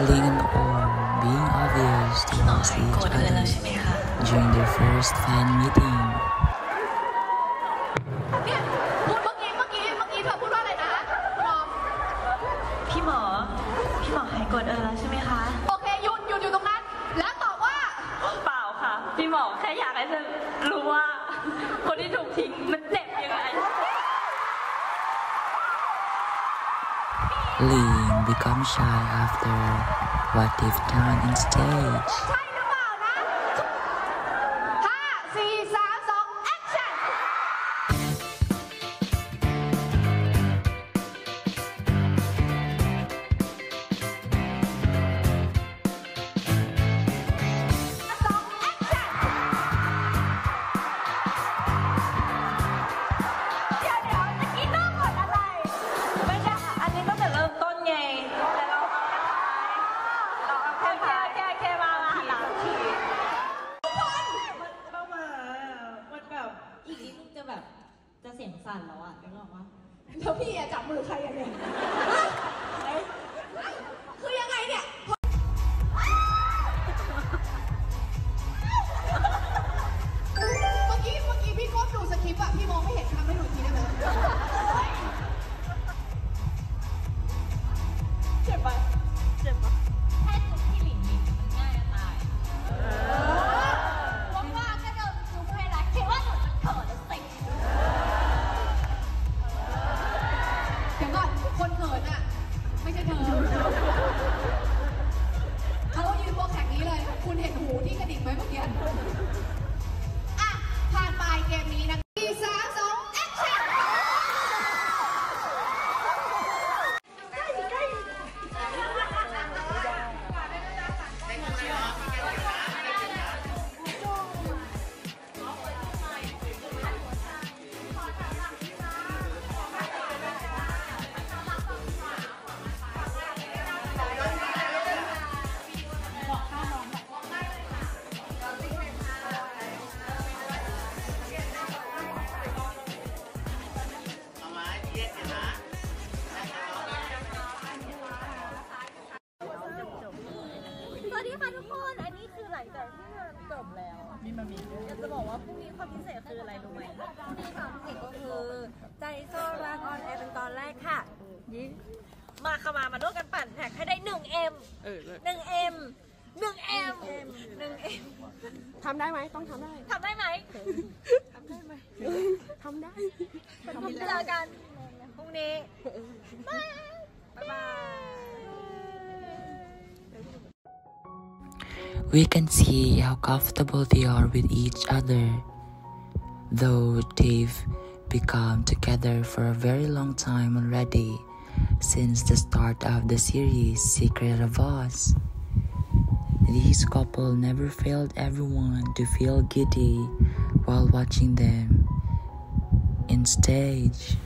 And Orm being obvious towards each other during their first fan meeting. Ling becomes shy after what they've done in stage. นึกออกปะแล้วพี่อะจับมือใครอะเนี่ย ค่ะทุกคนอันนี้คือหลังจากที่งานจบแล้ว มีมามีอยากจะบอกว่าพรุ่งนี้ความพิเศษคืออะไรรู้ไหมพรุ่งนี้ความพิเศษก็คือใจโซรักออนแอร์เป็นตอนแรกค่ะยิ้มมาเข้ามามาร่วมกันปั่นแท็กให้ได้หนึ่งเอ็มหนึ่งเอ็มหนึ่งเอ็มหนึ่งเอ็มทำได้ไหมต้องทำได้ทำได้ไหมทำได้เจอกันพรุ่งนี้บายบาย We can see how comfortable they are with each other, though they've become together for a very long time already since the start of the series Secret of Us. These couple never failed everyone to feel giddy while watching them in stage.